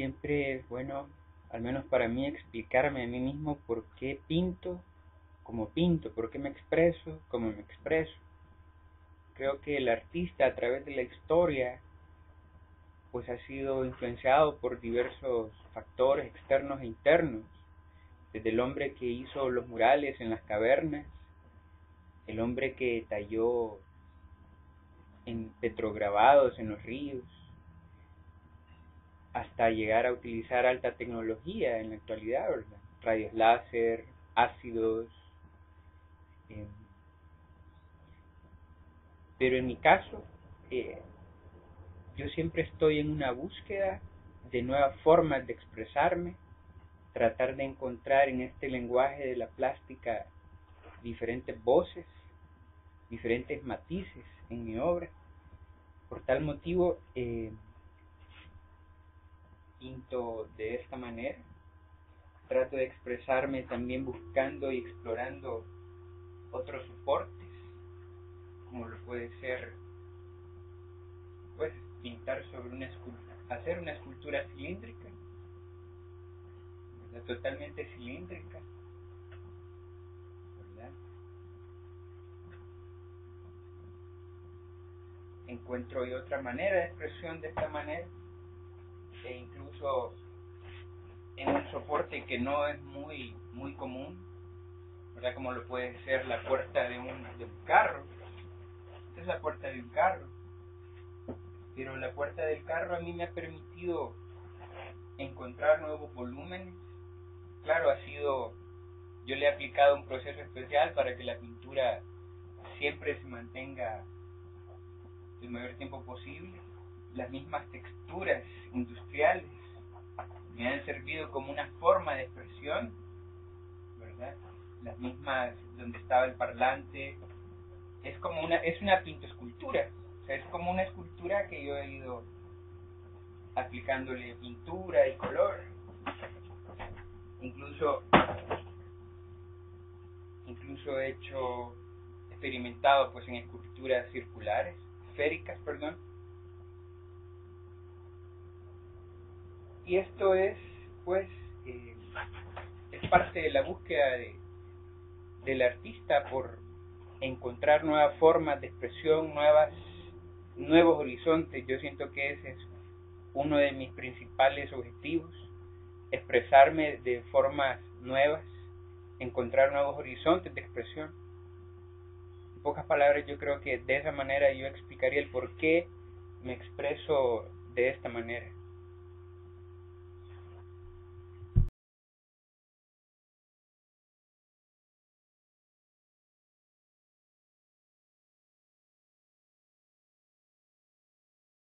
siempre es bueno, al menos para mí, explicarme a mí mismo por qué pinto como pinto, por qué me expreso como me expreso. Creo que el artista a través de la historia pues ha sido influenciado por diversos factores externos e internos, desde el hombre que hizo los murales en las cavernas, el hombre que talló en petrograbados en los ríos, hasta llegar a utilizar alta tecnología en la actualidad, ¿verdad? Radios láser, ácidos. Eh, pero en mi caso, eh, yo siempre estoy en una búsqueda de nuevas formas de expresarme, tratar de encontrar en este lenguaje de la plástica diferentes voces, diferentes matices en mi obra. Por tal motivo, eh, pinto de esta manera. Trato de expresarme también buscando y explorando otros soportes, como lo puede ser pues pintar sobre una escultura, hacer una escultura cilíndrica, totalmente cilíndrica. Encuentro otra manera de expresión de esta manera e incluso en un soporte que no es muy muy común, ¿verdad? Como lo puede ser la puerta de un, de un carro. Esta es la puerta de un carro. Pero la puerta del carro a mí me ha permitido encontrar nuevos volúmenes. Claro, ha sido, yo le he aplicado un proceso especial para que la pintura siempre se mantenga el mayor tiempo posible las mismas texturas industriales me han servido como una forma de expresión, ¿verdad? Las mismas donde estaba el parlante, es como una, es una pintoescultura, o sea, es como una escultura que yo he ido aplicándole pintura y color. Incluso, incluso he hecho, experimentado pues en esculturas circulares, esféricas, perdón, y esto es pues eh, es parte de la búsqueda de, del artista por encontrar nuevas formas de expresión nuevas nuevos horizontes. Yo siento que ese es uno de mis principales objetivos expresarme de formas nuevas encontrar nuevos horizontes de expresión. En pocas palabras yo creo que de esa manera yo explicaría el por qué me expreso de esta manera